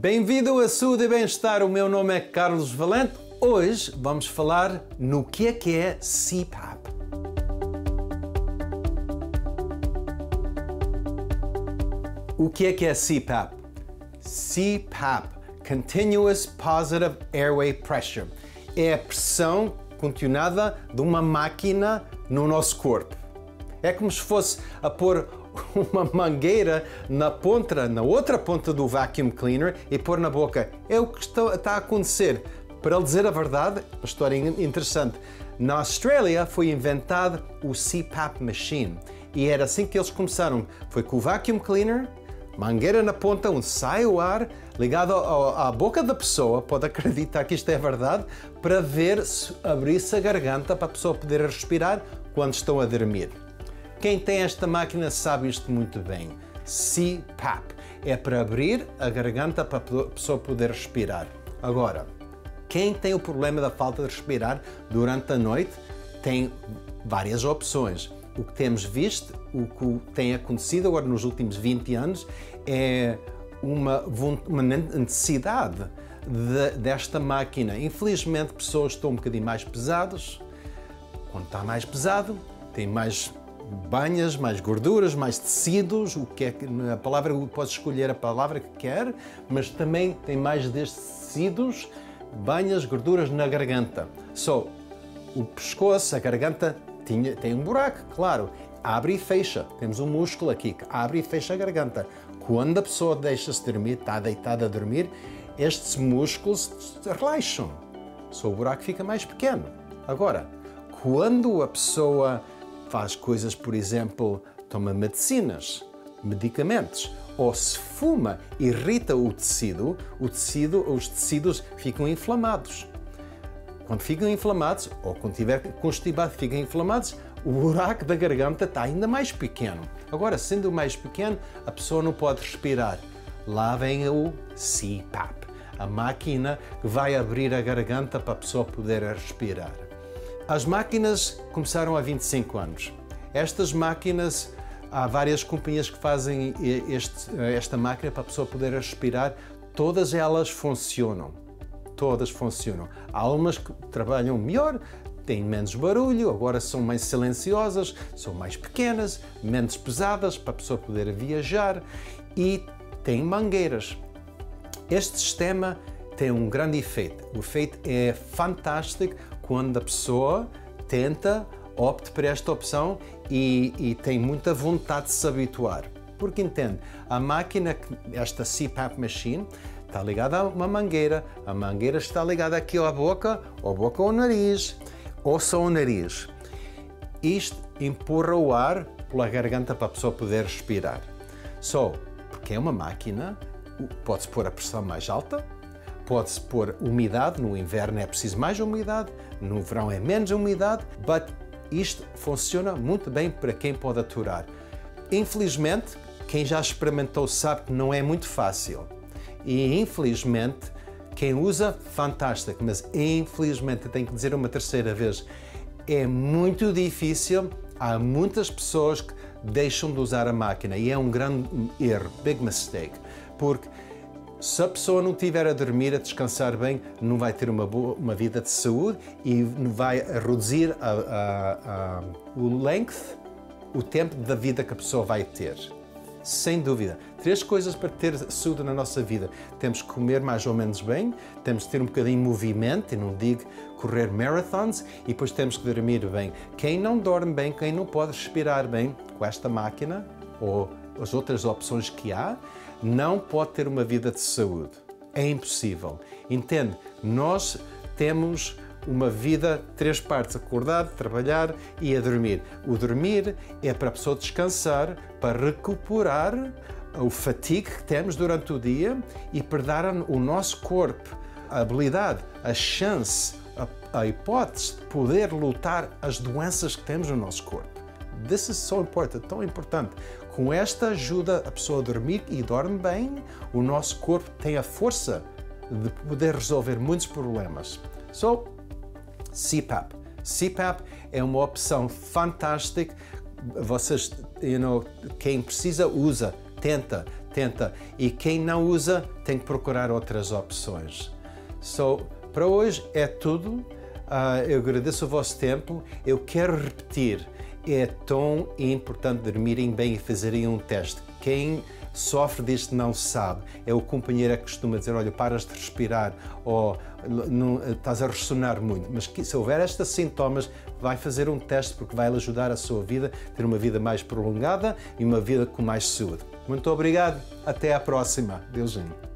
Bem-vindo a Saúde e Bem-Estar. O meu nome é Carlos Valente. Hoje vamos falar no que é que é CPAP. O que é que é CPAP? CPAP, Continuous Positive Airway Pressure, é a pressão continuada de uma máquina no nosso corpo. É como se fosse a pôr uma mangueira na ponta, na outra ponta do vacuum cleaner e pôr na boca. É o que está, a acontecer. Para dizer a verdade, uma história interessante. Na Austrália foi inventado o CPAP machine e era assim que eles começaram. Foi com o vacuum cleaner, mangueira na ponta onde sai o ar, ligado à boca da pessoa, pode acreditar que isto é verdade, para ver se abrir-se a garganta para a pessoa poder respirar quando estão a dormir. Quem tem esta máquina sabe isto muito bem. CPAP é para abrir a garganta para a pessoa poder respirar. Agora, quem tem o problema da falta de respirar durante a noite tem várias opções. O que temos visto, o que tem acontecido agora nos últimos 20 anos é uma, uma necessidade de, desta máquina. Infelizmente, pessoas estão um bocadinho mais pesadas. Quando está mais pesado, tem mais banhas, mais gorduras, mais tecidos, o que é a palavra pode escolher a palavra que quer, mas também tem mais destes tecidos, banhas, gorduras na garganta. Só o pescoço, a garganta tinha, tem um buraco, claro, abre e fecha. Temos um músculo aqui que abre e fecha a garganta. Quando a pessoa deixa-se dormir, está deitada a dormir, estes músculos relaxam. Só o buraco fica mais pequeno. Agora, quando a pessoa faz coisas, por exemplo, toma medicinas, medicamentos, ou se fuma, irrita o tecido, o tecido, os tecidos ficam inflamados. Quando ficam inflamados, ou quando estiver constipado, ficam inflamados, o buraco da garganta está ainda mais pequeno. Agora, sendo mais pequeno, a pessoa não pode respirar. Lá vem o CPAP, a máquina que vai abrir a garganta para a pessoa poder respirar. As máquinas começaram há 25 anos. Estas máquinas, há várias companhias que fazem este, esta máquina para a pessoa poder respirar. Todas elas funcionam. Todas funcionam. Há algumas que trabalham melhor, têm menos barulho, agora são mais silenciosas, são mais pequenas, menos pesadas para a pessoa poder viajar e têm mangueiras. Este sistema tem um grande efeito. O efeito é fantástico quando a pessoa tenta, opte por esta opção e, e tem muita vontade de se habituar. Porque entende, a máquina, esta CPAP machine, está ligada a uma mangueira, a mangueira está ligada aqui à boca, ou boca ao nariz, ou só ao nariz. Isto empurra o ar pela garganta para a pessoa poder respirar. Só porque é uma máquina, pode-se pôr a pressão mais alta, Pode-se pôr umidade, no inverno é preciso mais umidade, no verão é menos umidade, but isto funciona muito bem para quem pode aturar. Infelizmente, quem já experimentou sabe que não é muito fácil. E infelizmente, quem usa, fantástico, mas infelizmente, tenho que dizer uma terceira vez, é muito difícil. Há muitas pessoas que deixam de usar a máquina e é um grande erro, big mistake, porque se a pessoa não estiver a dormir, a descansar bem, não vai ter uma, boa, uma vida de saúde e vai reduzir a, a, a, o length, o tempo da vida que a pessoa vai ter. Sem dúvida. Três coisas para ter saúde na nossa vida. Temos que comer mais ou menos bem, temos que ter um bocadinho de movimento, e não digo correr marathons, e depois temos que dormir bem. Quem não dorme bem, quem não pode respirar bem com esta máquina ou as outras opções que há, não pode ter uma vida de saúde. É impossível. Entende? Nós temos uma vida, três partes: acordar, trabalhar e a dormir. O dormir é para a pessoa descansar, para recuperar o fatigue que temos durante o dia e para dar nosso corpo a habilidade, a chance, a, a hipótese de poder lutar as doenças que temos no nosso corpo. This is so important, tão importante. Com esta ajuda a pessoa a dormir e dorme bem, o nosso corpo tem a força de poder resolver muitos problemas. So, CPAP. CPAP é uma opção fantástica. Vocês, you know, quem precisa usa, tenta. 80 e quem não usa tem que procurar outras opções. So, para hoje é tudo. Uh, eu agradeço o vosso tempo. Eu quero repetir: é tão importante dormirem bem e fazerem um teste. Quem sofre disto não sabe. É o companheiro que costuma dizer: olha, paras de respirar ou não, estás a ressonar muito. Mas se houver estes sintomas, vai fazer um teste porque vai ajudar a sua vida a ter uma vida mais prolongada e uma vida com mais saúde. Muito obrigado. Até à próxima. Deusinho.